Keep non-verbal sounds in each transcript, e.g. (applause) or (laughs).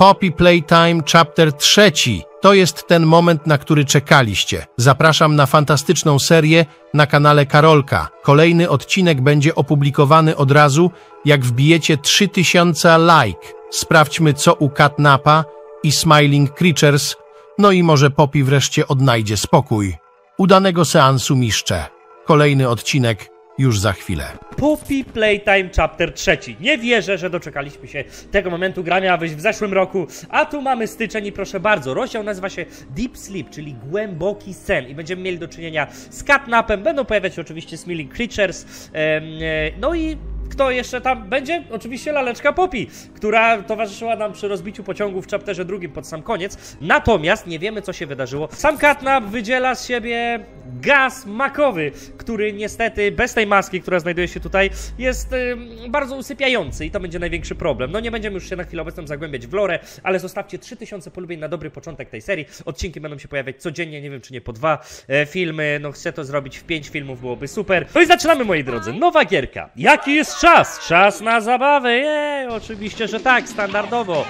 Poppy Playtime Chapter 3. To jest ten moment, na który czekaliście. Zapraszam na fantastyczną serię na kanale Karolka. Kolejny odcinek będzie opublikowany od razu, jak wbijecie 3000 like. Sprawdźmy, co u Catnapa i Smiling Creatures, no i może Poppy wreszcie odnajdzie spokój. Udanego seansu miszcze. Kolejny odcinek już za chwilę. Poppy Playtime Chapter 3. Nie wierzę, że doczekaliśmy się tego momentu. Gra miała wyjść w zeszłym roku, a tu mamy styczeń i proszę bardzo, rozdział nazywa się Deep Sleep, czyli głęboki sen i będziemy mieli do czynienia z catnapem. Będą pojawiać się oczywiście Smiling Creatures, e, no i kto jeszcze tam będzie? Oczywiście laleczka Poppy, która towarzyszyła nam przy rozbiciu pociągu w chapterze drugim pod sam koniec. Natomiast nie wiemy, co się wydarzyło. Sam Catnap wydziela z siebie gaz makowy, który niestety bez tej maski, która znajduje się tutaj, jest ym, bardzo usypiający i to będzie największy problem. No nie będziemy już się na chwilę obecną zagłębiać w lore, ale zostawcie 3000 polubień na dobry początek tej serii. Odcinki będą się pojawiać codziennie, nie wiem czy nie po dwa e, filmy. No chcę to zrobić w 5 filmów, byłoby super. No i zaczynamy, moi drodzy. Nowa gierka. Jaki jest czas? Czas na zabawę. Jej, oczywiście, że tak, standardowo.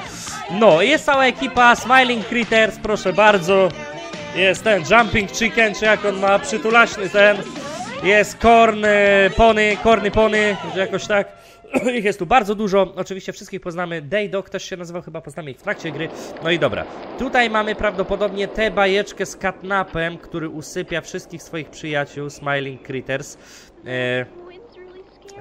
No, jest cała ekipa Smiling Critters, proszę bardzo. Jest ten Jumping Chicken, czy jak on ma przytulaśny ten. Jest Korn e, Pony, Korny Pony, że jakoś tak. (clears throat) Ich jest tu bardzo dużo. Oczywiście wszystkich poznamy. Daydog też się nazywał, chyba poznamy ich w trakcie gry. No i dobra. Tutaj mamy prawdopodobnie tę bajeczkę z Catnapem, który usypia wszystkich swoich przyjaciół, Smiling Critters. E,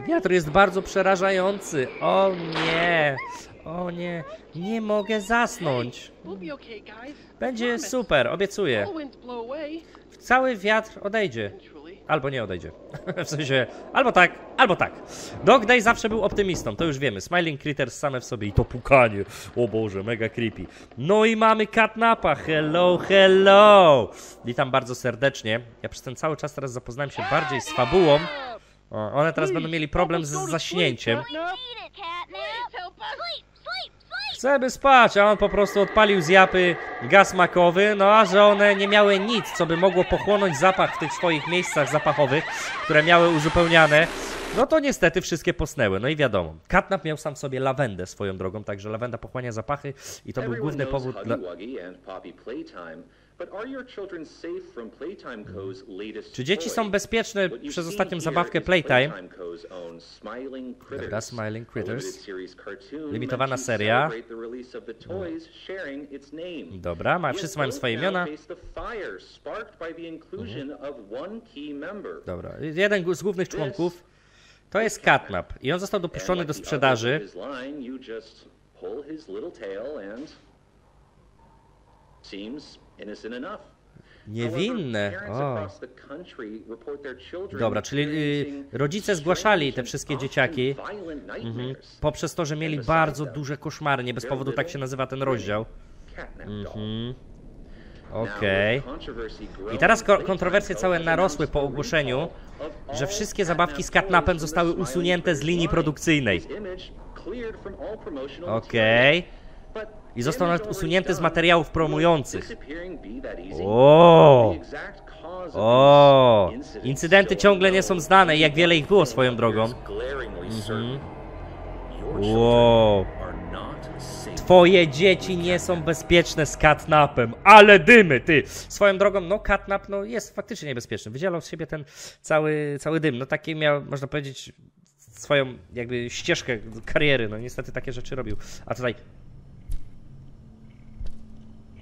Wiatr jest bardzo przerażający. O nie. O nie. Nie mogę zasnąć. Będzie super, obiecuję. Cały wiatr odejdzie. Albo nie odejdzie. (laughs) w sensie, albo tak, albo tak. Dog Day zawsze był optymistą, to już wiemy. Smiling Critters same w sobie i to pukanie. O Boże, mega creepy. No i mamy Catnapa. Hello, hello. Witam bardzo serdecznie. Ja przez ten cały czas teraz zapoznałem się bardziej z fabułą. O, one teraz będą mieli problem z zaśnięciem. No. Chcemy spać, a on po prostu odpalił z japy gaz makowy, no a że one nie miały nic, co by mogło pochłonąć zapach w tych swoich miejscach zapachowych, które miały uzupełniane, no to niestety wszystkie posnęły. No i wiadomo, Catnap miał sam w sobie lawendę swoją drogą, także lawenda pochłania zapachy i to był główny powód dla... Czy dzieci są bezpieczne przez ostatnią zabawkę Playtime? Dobra, Smiling Critters. Limitowana seria. Dobra, ma, wszyscy mają swoje imiona. member. Dobra, jeden z głównych członków to jest Catnap i on został dopuszczony do sprzedaży. seems. Niewinne. O. Dobra, czyli y, rodzice zgłaszali te wszystkie dzieciaki nightmares. poprzez to, że mieli bardzo duże koszmary. Nie bez powodu tak się nazywa ten rozdział. Mhm. Okej. Growing, I teraz kontrowersje całe narosły po ogłoszeniu, że wszystkie zabawki z toys zostały usunięte z linii produkcyjnej. Okej. material. I został nawet usunięty z materiałów promujących. O! O! Incydenty ciągle nie są znane i jak wiele ich było swoją drogą. Your Wow. Twoje dzieci nie są bezpieczne z catnapem, ale dymy, ty! Swoją drogą, no catnap no, jest faktycznie niebezpieczny. Wydzielał z siebie ten cały, cały dym. No taki miał, można powiedzieć, swoją jakby ścieżkę kariery. No niestety takie rzeczy robił. A tutaj...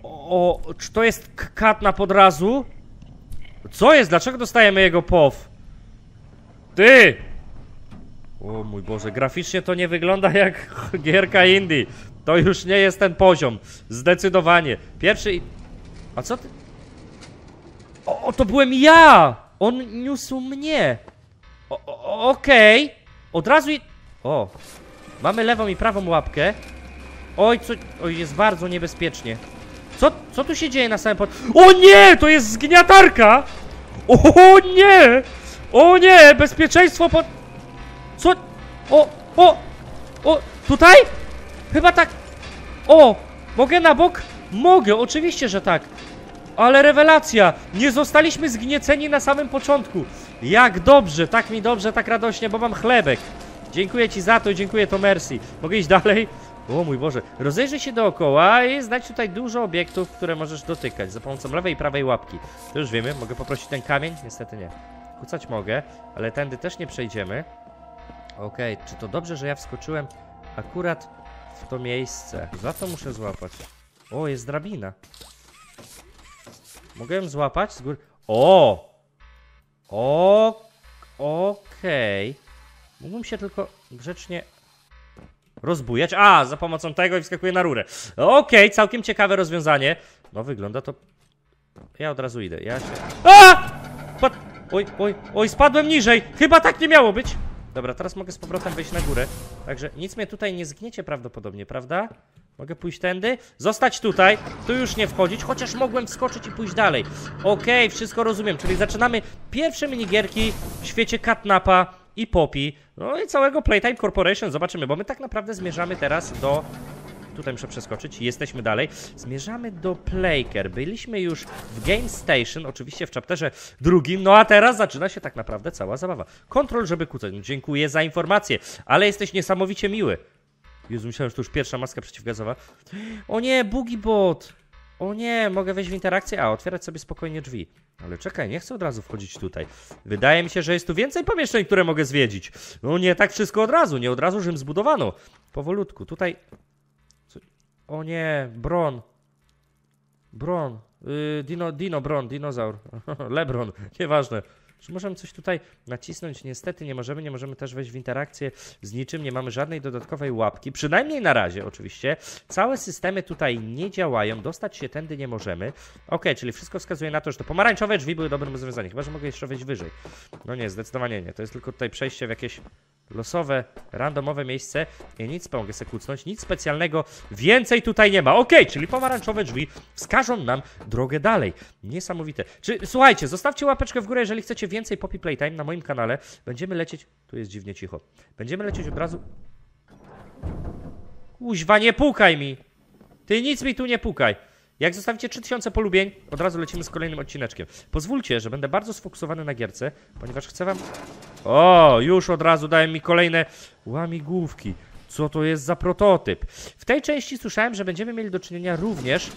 O, czy to jest k- catnap od razu? Co jest? Dlaczego dostajemy jego pow? Ty! O mój Boże, graficznie to nie wygląda jak (laughs) gierka indie. To już nie jest ten poziom. Zdecydowanie. Pierwszy... A co ty... O, to byłem ja! On niósł mnie. O- o- Okej. Od razu i... O. Mamy lewą i prawą łapkę. Oj, co... Oj, jest bardzo niebezpiecznie. Co, co tu się dzieje na samym pod... O nie! To jest zgniatarka! O nie! O nie! Bezpieczeństwo pod... Co? O, o, o, tutaj? Chyba tak. O, mogę na bok? Mogę, oczywiście, że tak. Ale rewelacja! Nie zostaliśmy zgnieceni na samym początku. Jak dobrze, tak mi dobrze, tak radośnie, bo mam chlebek. Dziękuję ci za to dziękuję to Mercy. Mogę iść dalej? O mój Boże, rozejrzyj się dookoła i znajdź tutaj dużo obiektów, które możesz dotykać za pomocą lewej i prawej łapki. To już wiemy, mogę poprosić ten kamień? Niestety nie. Kucać mogę, ale tędy też nie przejdziemy. Okej, czy to dobrze, że ja wskoczyłem akurat w to miejsce? Za to muszę złapać. O, jest drabina. Mogę ją złapać z góry? O! O! Okej. Mógłbym się tylko grzecznie rozbujać. A, za pomocą tego i wskakuję na rurę. Okej, całkiem ciekawe rozwiązanie. No, wygląda to... Ja od razu idę. Ja się... A! Pad... Oj, oj, oj, spadłem niżej. Chyba tak nie miało być. Dobra, teraz mogę z powrotem wejść na górę. Także nic mnie tutaj nie zgniecie prawdopodobnie, prawda? Mogę pójść tędy, zostać tutaj, tu już nie wchodzić, chociaż mogłem wskoczyć i pójść dalej. Okej, wszystko rozumiem, czyli zaczynamy pierwsze minigierki w świecie Catnapa i Poppy. No i całego Playtime Corporation, zobaczymy, bo my tak naprawdę zmierzamy teraz do... Tutaj muszę przeskoczyć, jesteśmy dalej. Zmierzamy do Playker. Byliśmy już w Game Station, oczywiście w chapterze drugim, no a teraz zaczyna się tak naprawdę cała zabawa. Kontrol, żeby kucać. No, dziękuję za informację, ale jesteś niesamowicie miły. Jezu, myślałem, że to już pierwsza maska przeciwgazowa. (gasps) O nie, Boogiebot! O nie, mogę wejść w interakcję? A, otwierać sobie spokojnie drzwi. Ale czekaj, nie chcę od razu wchodzić tutaj. Wydaje mi się, że jest tu więcej pomieszczeń, które mogę zwiedzić. No nie tak wszystko od razu, nie od razu Rzym zbudowano. Powolutku, tutaj... Co? O nie, Bron. Bron. Yy, dino, dino, Bron, dinozaur. (laughs) Lebron, nieważne. Czy możemy coś tutaj nacisnąć? Niestety nie możemy, nie możemy też wejść w interakcję z niczym, nie mamy żadnej dodatkowej łapki, przynajmniej na razie oczywiście. Całe systemy tutaj nie działają, dostać się tędy nie możemy. Ok, czyli wszystko wskazuje na to, że to pomarańczowe drzwi były dobrym rozwiązaniem, chyba że mogę jeszcze wejść wyżej. No nie, zdecydowanie nie, to jest tylko tutaj przejście w jakieś losowe, randomowe miejsce. Ja nic mogę sobie kucnąć, nic specjalnego więcej tutaj nie ma. Okej, czyli pomarańczowe drzwi wskażą nam drogę dalej. Niesamowite. Czy, słuchajcie, zostawcie łapeczkę w górę, jeżeli chcecie więcej Poppy Playtime na moim kanale. Będziemy lecieć... Tu jest dziwnie cicho. Będziemy lecieć od razu... Kuźwa, nie pukaj mi! Ty nic mi tu nie pukaj. Jak zostawicie 3000 polubień, od razu lecimy z kolejnym odcineczkiem. Pozwólcie, że będę bardzo sfokusowany na gierce, ponieważ chcę wam... O, już od razu dają mi kolejne łamigłówki. Co to jest za prototyp? W tej części słyszałem, że będziemy mieli do czynienia również e,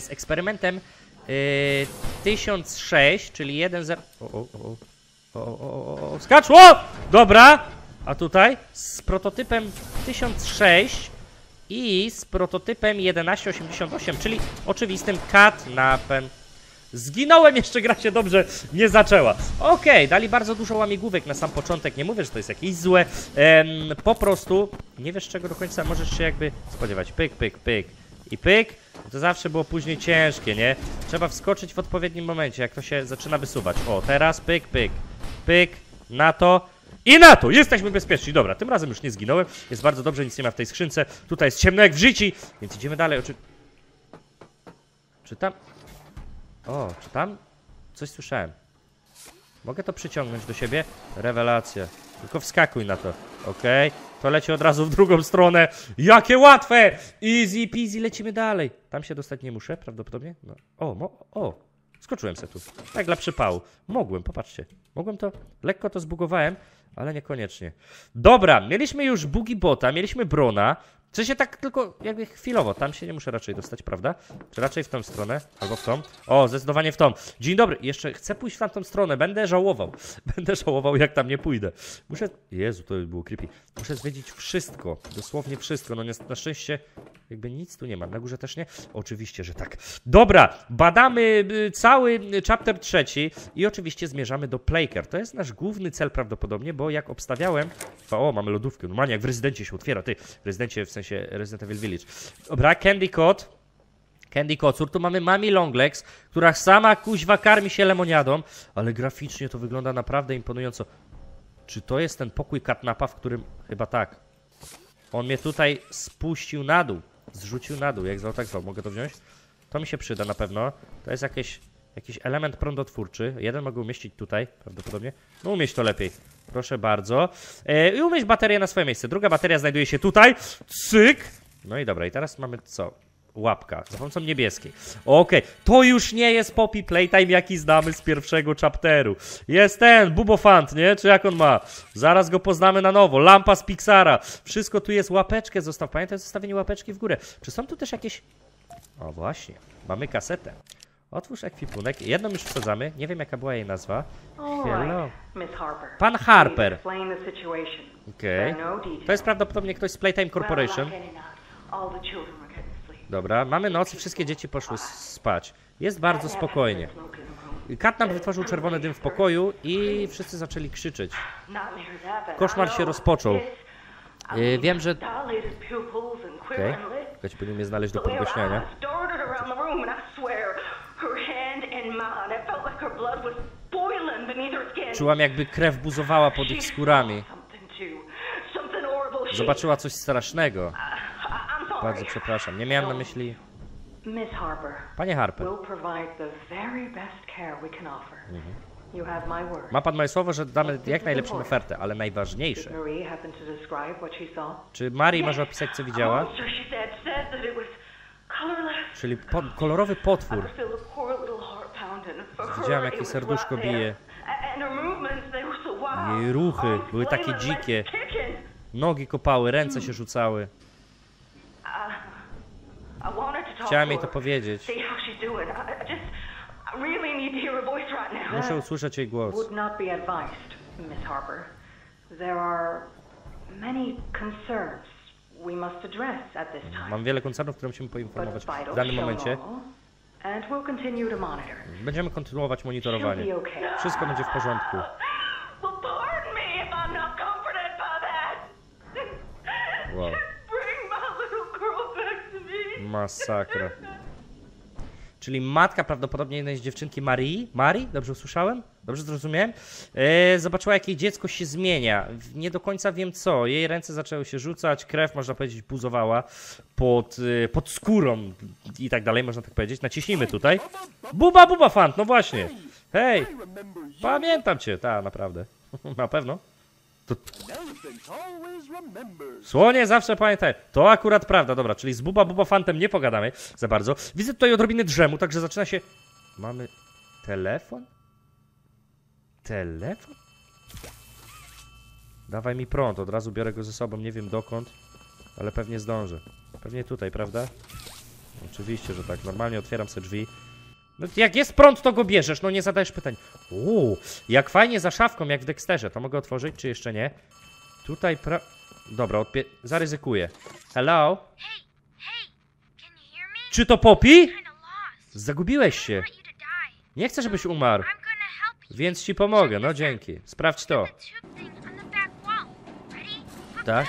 z eksperymentem e, 1006, czyli 1.0... O, o, o, o, o, o, o, skaczło! Dobra! A tutaj z prototypem 1006 i z prototypem 1188, czyli oczywistym catnapem. Zginąłem, jeszcze gra się dobrze nie zaczęła. Okej, dali bardzo dużo łamigłówek na sam początek. Nie mówię, że to jest jakieś złe. Em, po prostu nie wiesz czego do końca możesz się jakby spodziewać. Pyk, pyk, pyk i pyk. To zawsze było później ciężkie, nie? Trzeba wskoczyć w odpowiednim momencie, jak to się zaczyna wysuwać. O, teraz pyk, pyk, pyk, na to. I na to! Jesteśmy bezpieczni. Dobra, tym razem już nie zginąłem. Jest bardzo dobrze, nic nie ma w tej skrzynce. Tutaj jest ciemno jak w życiu, więc idziemy dalej. Oczy... Czy tam... O, czy tam coś słyszałem? Mogę to przyciągnąć do siebie? Rewelacja. Tylko wskakuj na to. Okej. To leci od razu w drugą stronę. Jakie łatwe! Easy peasy, lecimy dalej. Tam się dostać nie muszę, prawdopodobnie? No. O, mo o. Skoczyłem se tu. Tak dla przypału. Mogłem, popatrzcie. Mogłem to... Lekko to zbugowałem, ale niekoniecznie. Dobra, mieliśmy już Bugi Bota, mieliśmy Brona. W sensie tak tylko jakby chwilowo, tam się nie muszę raczej dostać, prawda? Czy raczej w tą stronę, albo w tą? O, zdecydowanie w tą. Dzień dobry, jeszcze chcę pójść w tamtą stronę, będę żałował. (laughs) Będę żałował, jak tam nie pójdę. Muszę... Jezu, to było creepy. Muszę zwiedzić wszystko, dosłownie wszystko. No na szczęście jakby nic tu nie ma. Na górze też nie? Oczywiście, że tak. Dobra, badamy y, cały y, chapter trzeci i oczywiście zmierzamy do Playker. To jest nasz główny cel prawdopodobnie, bo jak obstawiałem... O, mamy lodówkę. Normalnie jak w rezydencie się otwiera. Ty, w rezydencie, w sensie Resident Evil Village. Dobra, Candy Code. Candy Kocur, tu mamy Mami Longlegs, która sama kuźwa karmi się lemoniadą, ale graficznie to wygląda naprawdę imponująco. Czy to jest ten pokój Katnapa, w którym... Chyba tak. On mnie tutaj spuścił na dół. Zrzucił na dół, jak zwał tak zwał. Mogę to wziąć? To mi się przyda na pewno. To jest jakieś, jakiś element prądotwórczy. Jeden mogę umieścić tutaj, prawdopodobnie. No umieść to lepiej. Proszę bardzo. E, I umieść baterię na swoje miejsce. Druga bateria znajduje się tutaj. Cyk! No i dobra, i teraz mamy co? łapka, za pomocą niebieskiej. Okej, to już nie jest Poppy Playtime, jaki znamy z pierwszego chapteru. Jest ten, Bubofant, nie? Czy jak on ma? Zaraz go poznamy na nowo. Lampa z Pixara. Wszystko tu jest, łapeczkę zostaw. Pamiętaj zostawienie łapeczki w górę. Czy są tu też jakieś... O właśnie, mamy kasetę. Otwórz ekwipunek. Jedną już wsadzamy. Nie wiem jaka była jej nazwa. Hello. Pan Harper. Okej. Are no. To jest prawdopodobnie ktoś z Playtime Corporation. Dobra, mamy noc i wszystkie dzieci poszły spać. Jest bardzo spokojnie. Katnap wytworzył czerwony dym w pokoju i wszyscy zaczęli krzyczeć. Koszmar się rozpoczął. Yy, mean, wiem, że... Okej. lips. Czekajcie, powinien mnie znaleźć do podgłośniania. Czułam jakby krew buzowała pod ich skórami. Zobaczyła coś strasznego. Bardzo przepraszam, nie miałem na myśli... Panie Harper. Mhm. Ma pan moje słowo, że damy jak najlepszą ofertę, ale najważniejsze. Marie? Czy Marii może opisać, co widziała? Oh. Czyli po, kolorowy potwór. could feel the poor Jej ruchy były takie dzikie. Nogi kopały, ręce się rzucały. Chciałem jej to powiedzieć. Muszę usłyszeć jej głos. Would not be advised, Miss Harper. There are many concerns we must address at this time. Mam wiele koncernów, które musimy poinformować w danym momencie. Będziemy kontynuować monitorowanie. Wszystko będzie w porządku. Wow. Bring my little girl back to me. Masakra. Czyli matka prawdopodobnie jednej z dziewczynki Marii, Marii, dobrze usłyszałem? Dobrze zrozumiałem? E, zobaczyła, jak jej dziecko się zmienia. Nie do końca wiem co. Jej ręce zaczęły się rzucać, krew, można powiedzieć, buzowała pod, e, pod skórą i tak dalej, można tak powiedzieć. Naciśnijmy tutaj. Buba, buba, fant, no właśnie. Hej, pamiętam cię, ta, naprawdę. (laughs) Na pewno. To... Słonie zawsze pamiętaj. To akurat prawda, dobra, czyli z Buba Buba Fantem nie pogadamy za bardzo. Widzę tutaj odrobinę drzemu, także zaczyna się... Mamy telefon? Telefon? Dawaj mi prąd, od razu biorę go ze sobą, nie wiem dokąd, ale pewnie zdążę. Pewnie tutaj, prawda? Oczywiście, że tak. Normalnie otwieram sobie drzwi. No, jak jest prąd, to go bierzesz, no nie zadajesz pytań. Uuu, jak fajnie za szafką, jak w Dexterze. To mogę otworzyć, czy jeszcze nie? Tutaj pra... Dobra, odpie... zaryzykuję. Hello? Hey, hey, can you hear me? Czy to Poppy? Zagubiłeś się. Nie chcę, żebyś umarł, więc ci pomogę. No dzięki. Sprawdź to. Tak.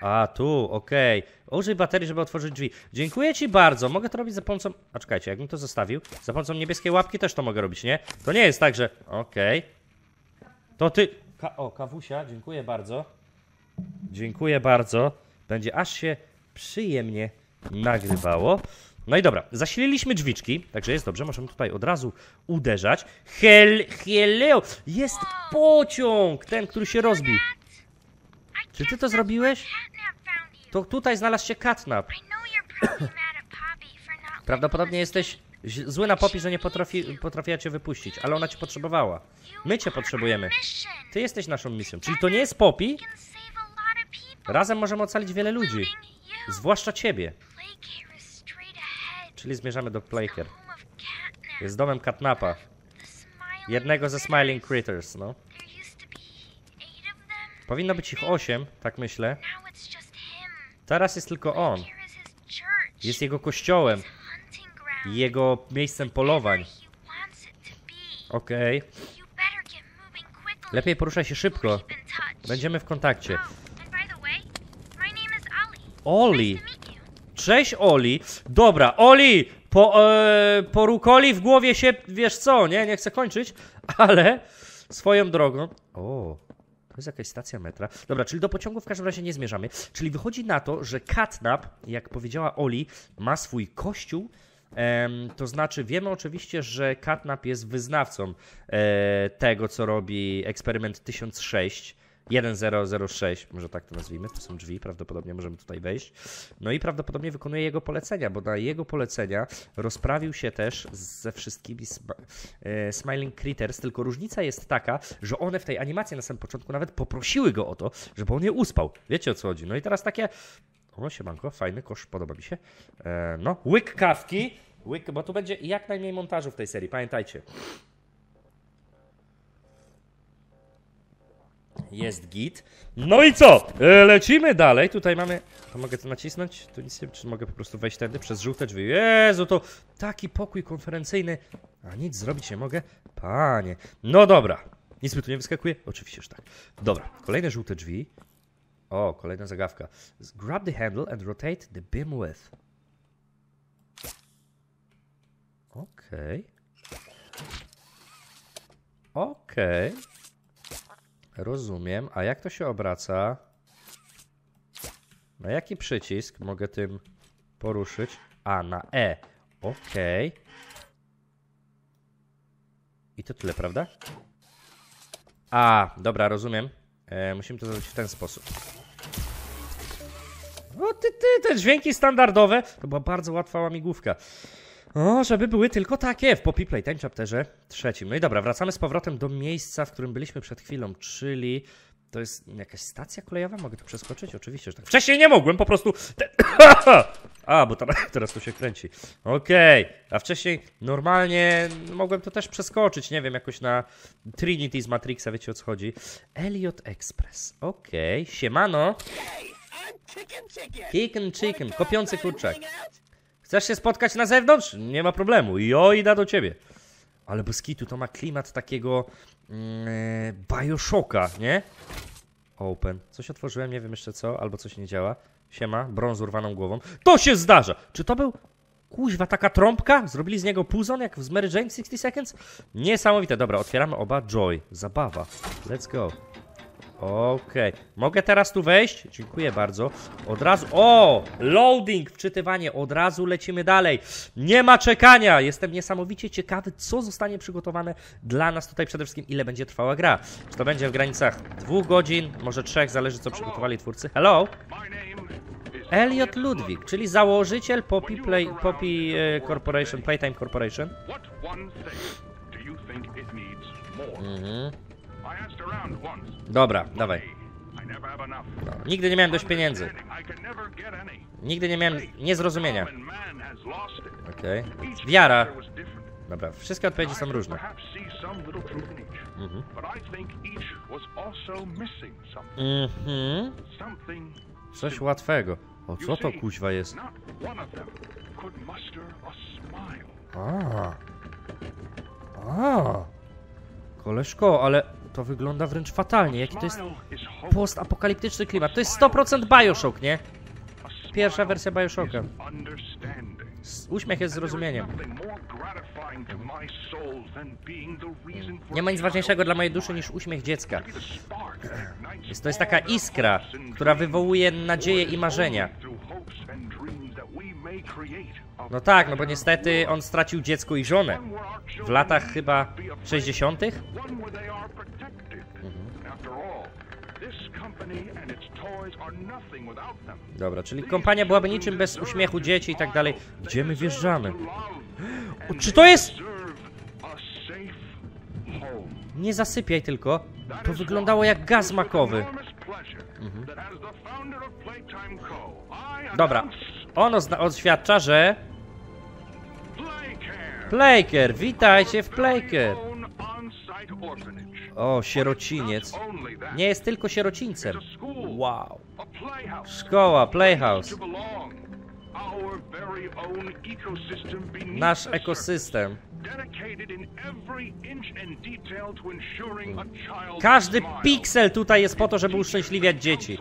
A, tu, okej. Użyj baterii, żeby otworzyć drzwi. Dziękuję ci bardzo. Mogę to robić za pomocą... A czekajcie, jakbym to zostawił? Za pomocą niebieskiej łapki też to mogę robić, nie? To nie jest tak, że... Okej. To ty... Ka o, kawusia, dziękuję bardzo. Dziękuję bardzo. Będzie aż się przyjemnie nagrywało. No i dobra, zasililiśmy drzwiczki, także jest dobrze, możemy tutaj od razu uderzać. Hel, hello! Jest pociąg! Ten, który się rozbił. Czy ty to zrobiłeś? To tutaj znalazł się katnap. (coughs) Prawdopodobnie jesteś zły na Poppy, że nie potrafi, potrafiła cię wypuścić, ale ona cię potrzebowała. My cię potrzebujemy. Ty jesteś naszą misją. Czyli to nie jest Poppy? Razem możemy ocalić wiele ludzi. Zwłaszcza ciebie. Czyli zmierzamy do Catnap. Jest domem katnapa. Jednego ze. Smiling Critters, no. Powinno być ich osiem, tak myślę. Teraz jest tylko on. Jest jego kościołem. Jego miejscem polowań. Okej. Quickly. Lepiej poruszaj się szybko. Będziemy w kontakcie. Oh. Oli. Cześć Oli. Dobra, Oli, po, e, po rukoli w głowie się, wiesz co, nie? Nie chcę kończyć, (laughs) ale swoją drogą. O, to jest jakaś stacja metra. Dobra, czyli do pociągu w każdym razie nie zmierzamy. Czyli wychodzi na to, że Katnap, jak powiedziała Oli, ma swój kościół. To znaczy, wiemy oczywiście, że Katnap jest wyznawcą e, tego, co robi eksperyment 1006 1006, może tak to nazwijmy, to są drzwi, prawdopodobnie możemy tutaj wejść. No i prawdopodobnie wykonuje jego polecenia, bo na jego polecenia rozprawił się też ze wszystkimi sma- e, Smiling Critters, tylko różnica jest taka, że one w tej animacji na samym początku nawet poprosiły go o to, żeby on je uspał. Wiecie o co chodzi? No i teraz takie... O, siemanko, fajny kosz, podoba mi się. E, no, łyk kawki, łyk, bo tu będzie jak najmniej montażu w tej serii, pamiętajcie. Jest git. No i co? E, lecimy dalej. Tutaj mamy. To mogę to nacisnąć? Tu nic nie czy mogę po prostu wejść tędy przez żółte drzwi. Jezu, to taki pokój konferencyjny. A nic zrobić nie mogę? Panie. No dobra. Nic mi tu nie wyskakuje? Oczywiście, że tak. Dobra, kolejne żółte drzwi. O, kolejna zagawka. Grab the handle and rotate the beam with. Okej. Okej. Rozumiem. A jak to się obraca? Na jaki przycisk mogę tym poruszyć? A, na E. Okej. I to tyle, prawda? A, dobra, rozumiem. E, musimy to zrobić w ten sposób. O, ty, ty, te dźwięki standardowe. To była bardzo łatwa łamigłówka. O, żeby były tylko takie w Poppy Playtime Chapterze trzecim. No i dobra, wracamy z powrotem do miejsca, w którym byliśmy przed chwilą, czyli to jest jakaś stacja kolejowa? Mogę tu przeskoczyć? Oczywiście, że tak. Wcześniej nie mogłem, po prostu... Te... (coughs) A, bo teraz, (coughs) teraz to się kręci. Okej, a wcześniej normalnie mogłem to też przeskoczyć, nie wiem, jakoś na Trinity z Matrixa, wiecie o co chodzi. Elliot Express, okej, siemano. Chicken chicken, kopiący kurczak. Chcesz się spotkać na zewnątrz? Nie ma problemu. Jo, idę do ciebie. Ale bez kitu to ma klimat takiego e, Bioshocka, nie? Open. Coś otworzyłem, nie wiem jeszcze co, albo coś nie działa. Siema, brąz urwaną głową. To się zdarza! Czy to był kuźwa taka trąbka? Zrobili z niego puzon jak w Mary Jane 60 Seconds? Niesamowite. Dobra, otwieramy oba. Joy. Zabawa. Let's go. Okej. Mogę teraz tu wejść? Dziękuję bardzo. Od razu. O! Loading, wczytywanie. Od razu lecimy dalej. Nie ma czekania. Jestem niesamowicie ciekawy, co zostanie przygotowane dla nas tutaj przede wszystkim, ile będzie trwała gra. Czy to będzie w granicach dwóch godzin, może trzech, zależy co przygotowali twórcy. Hello? Elliot Ludwig, czyli założyciel Poppy, Play, Poppy e, Corporation, Playtime Corporation. Mhm. Dobra, dawaj. Enough. Nigdy nie miałem dość pieniędzy. Nigdy nie miałem niezrozumienia. Okej. Each Wiara. Dobra, wszystkie odpowiedzi są różne. Mhm. Coś łatwego. O, co to kuźwa jest? A. A. Koleżko, ale to wygląda wręcz fatalnie. Jaki to jest postapokaliptyczny klimat. To jest 100% Bioshock, nie? Pierwsza wersja Bioshocka. Uśmiech jest zrozumieniem. Nie ma nic ważniejszego dla mojej duszy niż uśmiech dziecka. To jest taka iskra, która wywołuje nadzieję i marzenia. No tak, no bo niestety on stracił dziecko i żonę. W latach chyba 60. Dobra, czyli kompania byłaby niczym bez uśmiechu dzieci i tak dalej. Gdzie my wjeżdżamy? (gasps) O, czy to jest... Nie zasypiaj tylko. To wyglądało jak gaz makowy. Dobra, ono oświadcza, że... Playker, witajcie w Playker. O, sierociniec. Nie jest tylko sierocińcem. Wow. Szkoła, playhouse. Nasz ekosystem. Każdy piksel tutaj jest po to, żeby uszczęśliwiać dzieci.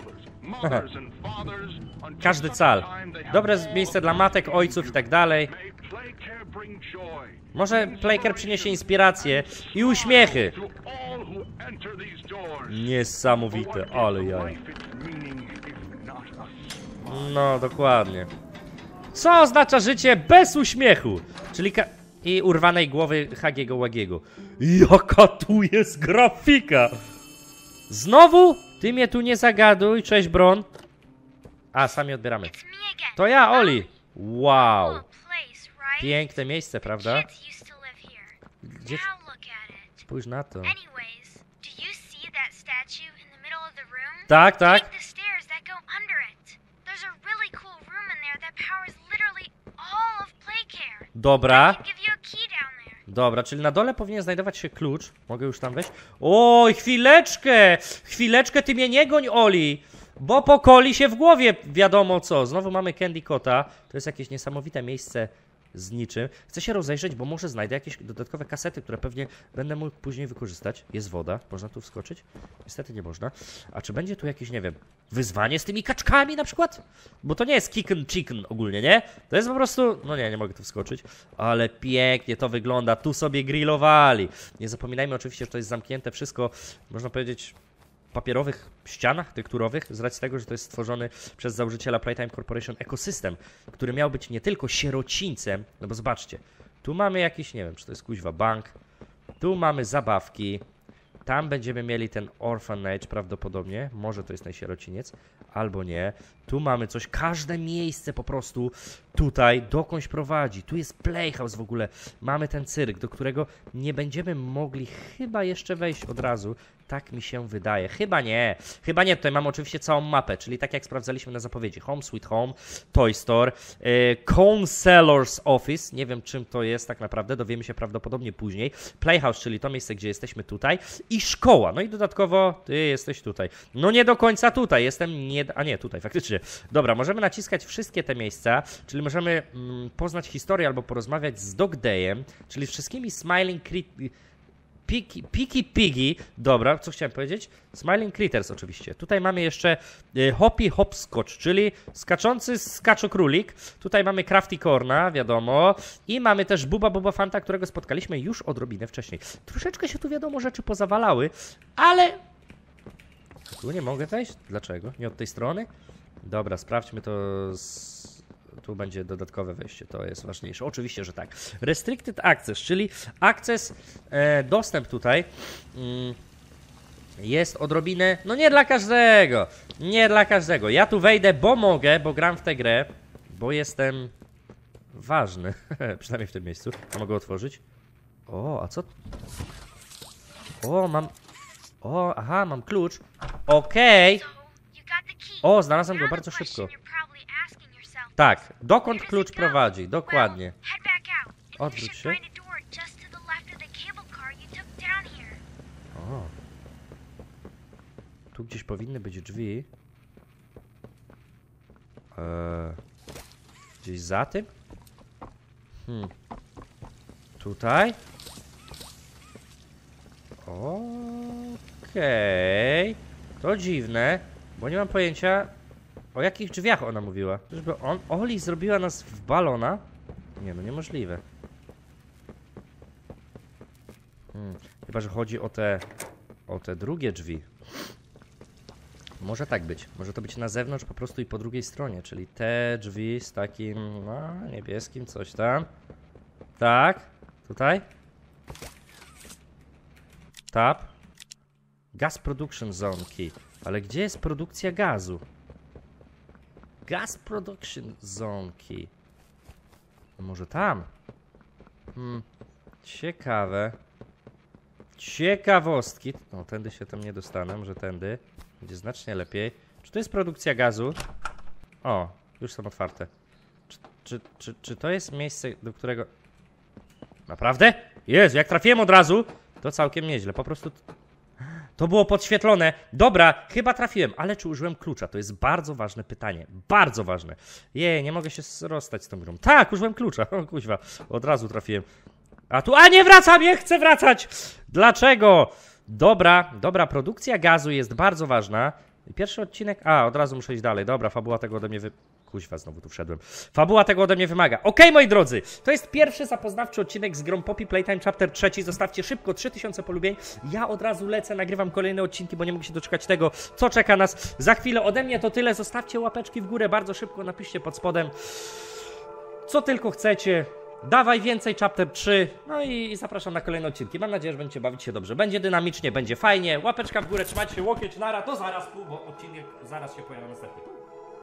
(laughs) Każdy cal. Dobre miejsce dla matek, ojców i tak dalej. Może Playker przyniesie inspirację i uśmiechy. Niesamowite, ale jaja. No, dokładnie. Co oznacza życie bez uśmiechu? Czyli ka- i urwanej głowy Hagiego Łagiego. Jaka tu jest grafika! Znowu? Ty mnie tu nie zagaduj, cześć Bron. A, sami odbieramy. To ja, Oli. Wow. Piękne miejsce, prawda? Gdzie... Spójrz na to. Tak, tak. Dobra. Dobra, czyli na dole powinien znajdować się klucz. Mogę już tam wejść? Oj, chwileczkę! Chwileczkę, ty mnie nie goń, Oli! Bo pokoli się w głowie wiadomo co. Znowu mamy Candy Kota. To jest jakieś niesamowite miejsce z niczym. Chcę się rozejrzeć, bo może znajdę jakieś dodatkowe kasety, które pewnie będę mógł później wykorzystać. Jest woda, można tu wskoczyć? Niestety nie można. A czy będzie tu jakieś, nie wiem, wyzwanie z tymi kaczkami na przykład? Bo to nie jest and chicken ogólnie, nie? To jest po prostu, no nie, nie mogę tu wskoczyć, ale pięknie to wygląda. Tu sobie grillowali. Nie zapominajmy oczywiście, że to jest zamknięte wszystko, można powiedzieć, papierowych ścianach tekturowych, z racji tego, że to jest stworzony przez założyciela Playtime Corporation ekosystem, który miał być nie tylko sierocińcem, no bo zobaczcie, tu mamy jakiś, nie wiem, czy to jest kuźwa bank, tu mamy zabawki, tam będziemy mieli ten orphanage prawdopodobnie, może to jest najsierociniec, albo nie. Tu mamy coś, każde miejsce po prostu tutaj dokądś prowadzi. Tu jest playhouse w ogóle, mamy ten cyrk, do którego nie będziemy mogli chyba jeszcze wejść od razu. Tak mi się wydaje. Chyba nie. Chyba nie. Tutaj mamy oczywiście całą mapę, czyli tak jak sprawdzaliśmy na zapowiedzi. Home Sweet Home, Toy Store, yy, Counselor's Office. Nie wiem czym to jest tak naprawdę. Dowiemy się prawdopodobnie później. Playhouse, czyli to miejsce, gdzie jesteśmy tutaj. I szkoła. No i dodatkowo ty jesteś tutaj. No nie do końca tutaj. Jestem nie... A nie, tutaj faktycznie. Dobra, możemy naciskać wszystkie te miejsca, czyli możemy mm, poznać historię albo porozmawiać z Dog Dayem, czyli wszystkimi Smiling Crit... Piki, Piki Piggy, dobra, co chciałem powiedzieć? Smiling Critters oczywiście. Tutaj mamy jeszcze Hoppy Hopscotch, czyli skaczący skaczokrólik. Tutaj mamy Crafty Corna, wiadomo. I mamy też Buba Buba Fanta, którego spotkaliśmy już odrobinę wcześniej. Troszeczkę się tu wiadomo rzeczy pozawalały, ale... Tu nie mogę wejść? Dlaczego? Nie od tej strony? Dobra, sprawdźmy to z... Tu będzie dodatkowe wejście, to jest ważniejsze. Oczywiście, że tak. Restricted Access, czyli akces, e, dostęp tutaj mm, jest odrobinę, no nie dla każdego, nie dla każdego. Ja tu wejdę, bo mogę, bo gram w tę grę, bo jestem ważny, (laughs) przynajmniej w tym miejscu. A mogę otworzyć? O, a co? O, mam, o, aha, mam klucz. Okej. So, you got the key. O, znalazłem go bardzo szybko. Tak, dokąd klucz prowadzi? Dokładnie. Odwróć się. O. Tu gdzieś powinny być drzwi. Eee, gdzieś za tym? Hmm. Tutaj? Okej. To dziwne, bo nie mam pojęcia o jakich drzwiach ona mówiła. Czyżby on, Oli zrobiła nas w balona? Nie no, niemożliwe. Hmm. Chyba, że chodzi o te o te drugie drzwi. Może tak być. Może to być na zewnątrz po prostu i po drugiej stronie, czyli te drzwi z takim no, niebieskim coś tam. Tak. Tutaj. Tap. Gas Production Zone Key. Ale gdzie jest produkcja gazu? Gas Production Zone Key. Może tam? Hmm. Ciekawe. Ciekawostki. No, tędy się tam nie dostanę, może tędy. Będzie znacznie lepiej. Czy to jest produkcja gazu? O, już są otwarte. Czy, czy, czy, czy to jest miejsce, do którego... Naprawdę? Jezu, jak trafiłem od razu, to całkiem nieźle. Po prostu... To było podświetlone. Dobra, chyba trafiłem, ale czy użyłem klucza? To jest bardzo ważne pytanie. Bardzo ważne. Jej, nie mogę się rozstać z tą grą. Tak, użyłem klucza. O kuźwa, od razu trafiłem. A tu, a nie wracam, nie chcę wracać! Dlaczego? Dobra, dobra, produkcja gazu jest bardzo ważna. Pierwszy odcinek, a od razu muszę iść dalej. Dobra, fabuła tego ode mnie wy... Kuźwa, znowu tu wszedłem. Fabuła tego ode mnie wymaga. Okej, moi drodzy, to jest pierwszy zapoznawczy odcinek z grą Poppy Playtime Chapter 3. Zostawcie szybko 3000 polubień. Ja od razu lecę, nagrywam kolejne odcinki, bo nie mogę się doczekać tego, co czeka nas za chwilę. Ode mnie to tyle. Zostawcie łapeczki w górę bardzo szybko, napiszcie pod spodem, co tylko chcecie. Dawaj więcej, chapter 3. No i, i zapraszam na kolejne odcinki. Mam nadzieję, że będziecie bawić się dobrze. Będzie dynamicznie, będzie fajnie. Łapeczka w górę, trzymajcie się, łokieć, nara. To zaraz, bo odcinek zaraz się pojawia następny.